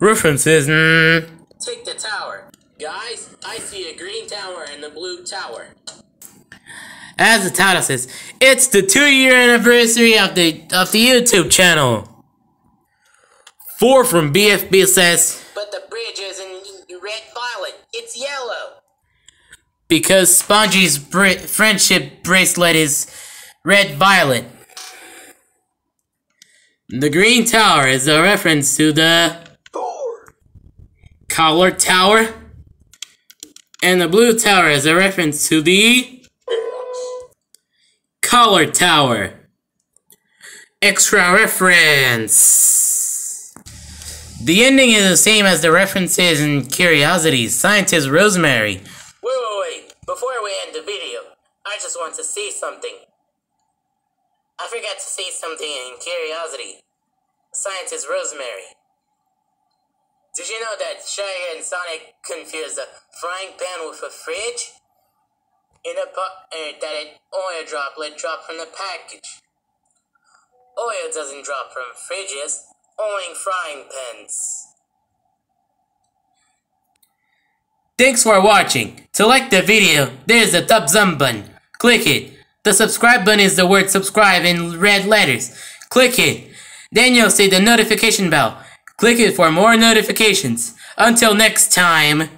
References. Mm, Take the tower. Guys, I see a green tower and a blue tower. as the title says, it's the two-year anniversary of the of the YouTube channel. Four from BFB says But the bridge isn't red violet, it's yellow. because Spongy's bra- friendship bracelet is red violet. The green tower is a reference to the collar tower, and the blue tower is a reference to the collar tower. Extra reference. The ending is the same as the references in Curiosities. Scientist Rosemary. Wait, wait, wait. Before we end the video, I just want to say something. I forgot to say something in Curiosity. Scientist Rosemary. Did you know that Shaggy and Sonic confused a frying pan with a fridge? In a pot, uh, that an oil droplet dropped from the package. Oil doesn't drop from fridges, only frying pans. Thanks for watching. To like the video, there's a thumbs up button. Click it. The subscribe button is the word subscribe in red letters. Click it. Then you'll see the notification bell. Click it for more notifications. Until next time.